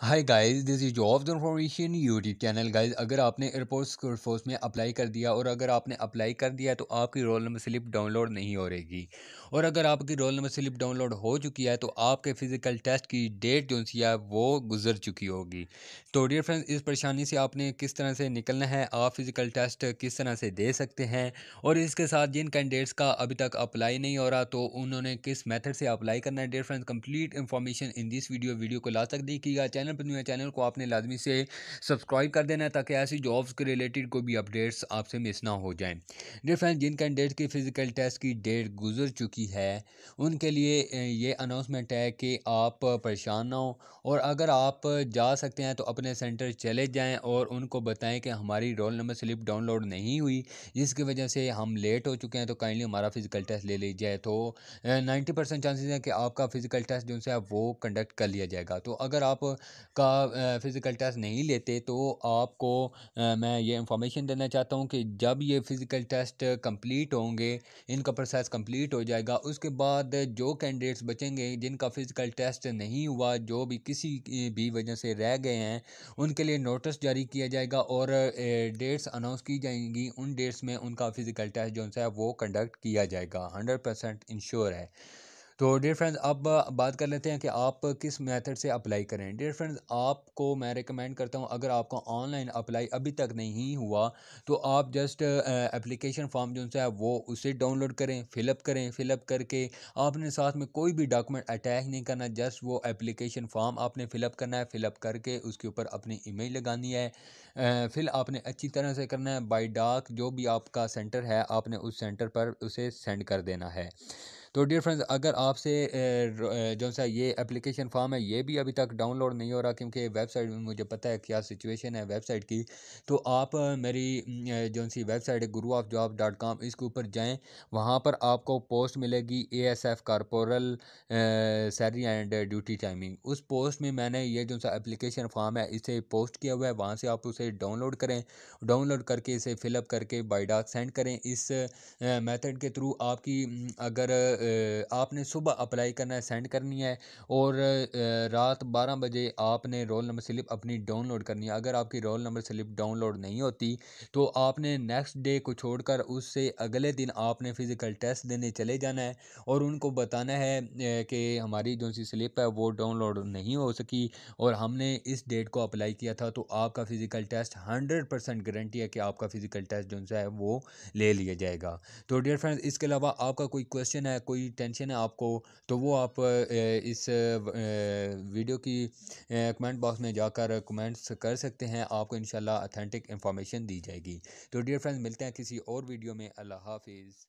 Hi guys this is job information YouTube channel guys اگر آپ نے ایئرپورٹس فورس میں اپلائی کر دیا اور اگر آپ نے اپلائی کر دیا تو آپ کی roll number slip download نہیں ہو رہے گی۔ اور اگر آپ کی roll number slip download ہو چکی ہے تو آپ کے فزیکل ٹیسٹ کی ڈیٹ جو سی ہے وہ گزر چکی ہوگی۔ تو ڈیئر فرینڈز اس پریشانی سے آپ نے کس طرح سے نکلنا ہے؟ آپ فزیکل ٹیسٹ کس طرح سے دے سکتے ہیں؟ اور اس کے ساتھ جن کینڈیڈیٹس کا ابھی تک اپلائی نہیں ہو رہا تو انہوں نے کس میتھڈ سے اپلائی کرنا ہے؟ Dear friends complete information in this video video کو لا تک دیکھیے گا۔ چینل پر چینل کو آپ نے لازمی سے سبسکرائب کر دینا ہے تاکہ ایسی جابز کے ریلیٹڈ کوئی بھی اپڈیٹس آپ سے مس نہ ہو جائیں۔ ڈیئر فرینڈ جن کینڈیڈیٹ کی فزیکل ٹیسٹ کی ڈیٹ گزر چکی ہے، ان کے لیے یہ اناؤنسمنٹ ہے کہ آپ پریشان نہ ہوں۔ اور اگر آپ جا سکتے ہیں تو اپنے سینٹر چلے جائیں اور ان کو بتائیں کہ ہماری roll number slip download نہیں ہوئی، جس کی وجہ سے ہم لیٹ ہو چکے ہیں تو کائنڈلی ہمارا فزیکل ٹیسٹ لے لی جائے۔ تو نائنٹی پرسینٹ چانسز ہیں کہ آپ کا فزیکل ٹیسٹ جو ہے وہ کنڈکٹ کر لیا جائے گا۔ تو اگر آپ کا فزیکل ٹیسٹ نہیں لیتے، تو آپ کو میں یہ انفارمیشن دینا چاہتا ہوں کہ جب یہ فزیکل ٹیسٹ کمپلیٹ ہوں گے، ان کا پروسیس کمپلیٹ ہو جائے گا، اس کے بعد جو کینڈیڈیٹس بچیں گے، جن کا فزیکل ٹیسٹ نہیں ہوا، جو بھی کسی بھی وجہ سے رہ گئے ہیں، ان کے لیے نوٹس جاری کیا جائے گا اور ڈیٹس اناؤنس کی جائیں گی، ان ڈیٹس میں ان کا فزیکل ٹیسٹ جو ہے وہ کنڈکٹ کیا جائے گا ہنڈریڈ پرسینٹ انشور ہے۔ تو ڈیئر فرینڈز اب بات کر لیتے ہیں کہ آپ کس میتھڈ سے اپلائی کریں۔ ڈیئر فرینڈز آپ کو میں ریکمینڈ کرتا ہوں، اگر آپ کو آن لائن اپلائی ابھی تک نہیں ہوا، تو آپ جسٹ اپلیکیشن فارم جو ہے، وہ اسے ڈاؤن لوڈ کریں فل اپ کریں فل اپ کر کے آپ نے ساتھ میں کوئی بھی ڈاکومنٹ اٹیچ نہیں کرنا جسٹ وہ اپلیکیشن فارم آپ نے فل اپ کرنا ہے فل اپ کر کے اس کے اوپر اپنی ای میل لگانی ہے۔ فل آپ نے اچھی طرح سے کرنا ہے بائی ڈاک جو بھی آپ کا سینٹر ہے، آپ نے اس سینٹر پر اسے سینڈ کر دینا ہے۔ تو ڈیئر فرینڈز اگر آپ سے جو سا یہ اپلیکیشن فارم ہے، یہ بھی ابھی تک ڈاؤن لوڈ نہیں ہو رہا، کیونکہ ویب سائٹ میں مجھے پتہ ہے کیا سچویشن ہے ویب سائٹ کی، تو آپ میری جو سی ویب سائٹ ہے guru of job dot com اس کے اوپر جائیں۔ وہاں پر آپ کو پوسٹ ملے گی A S F corporal salary and duty timing us post میں میں نے یہ جو سا اپلیکیشن فارم ہے، اسے پوسٹ کیا ہوا ہے۔ وہاں سے آپ اسے ڈاؤن لوڈ کریں۔ ڈاؤن لوڈ کر کے اسے فل اپ کر کے بائی ڈاک سینڈ کریں۔ اس میتھڈ کے تھرو آپ کی اگر آپ نے صبح اپلائی کرنا ہے، سینڈ کرنی ہے اور رات بارہ بجے آپ نے رول نمبر سلپ اپنی ڈاؤن لوڈ کرنی ہے۔ اگر آپ کی roll number slip download نہیں ہوتی تو آپ نے نیکسٹ ڈے کو چھوڑ کر اس سے اگلے دن آپ نے فزیکل ٹیسٹ دینے چلے جانا ہے اور ان کو بتانا ہے کہ ہماری جو سی سلپ ہے وہ ڈاؤن لوڈ نہیں ہو سکی اور ہم نے اس ڈیٹ کو اپلائی کیا تھا تو آپ کا physical test hundred percent guarantee ہے کہ آپ کا فزیکل ٹیسٹ جو ہے وہ لے لیا جائے گا۔ تو ڈیئر فرینڈ اس کے علاوہ آپ کا کوئی کوشچن ہے، کوئی کوئی ٹینشن ہے آپ کو، تو وہ آپ اس ویڈیو کی کمنٹ باکس میں جا کر کمنٹس کر سکتے ہیں، آپ کو انشاءاللہ اتھینٹک انفارمیشن دی جائے گی۔ تو ڈیئر فرینڈز ملتے ہیں کسی اور ویڈیو میں، اللہ حافظ۔